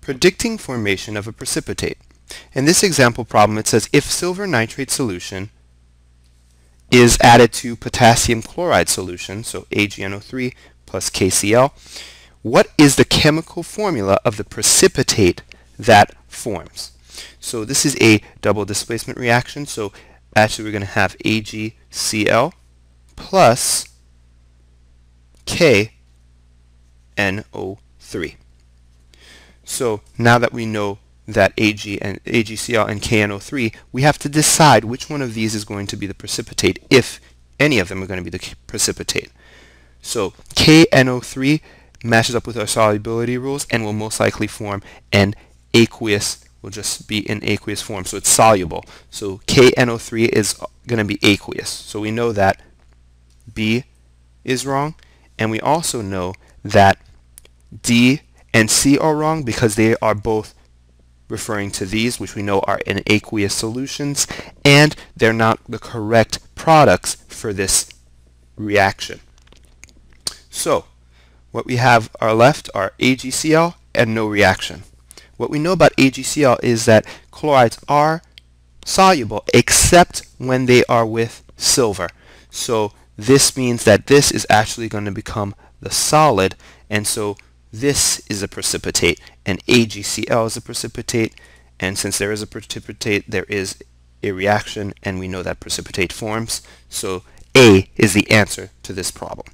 predicting formation of a precipitate. In this example problem, it says if silver nitrate solution is added to potassium chloride solution, so AgNO3 plus KCl, what is the chemical formula of the precipitate that forms? So this is a double displacement reaction, so actually we're going to have AgCl plus KNO3. So now that we know that Ag and AgCl and KNO3, we have to decide which one of these is going to be the precipitate, if any of them are going to be the precipitate. So KNO3 matches up with our solubility rules and will most likely form an aqueous, will just be in aqueous form, so it's soluble. So KNO3 is going to be aqueous. So we know that B is wrong, and we also know that D and C are wrong because they are both referring to these, which we know are in aqueous solutions, and they're not the correct products for this reaction. So, what we have are left are AgCl and no reaction. What we know about AgCl is that chlorides are soluble except when they are with silver. So this means that this is actually going to become the solid and so this is a precipitate and AgCl is a precipitate and since there is a precipitate there is a reaction and we know that precipitate forms so A is the answer to this problem.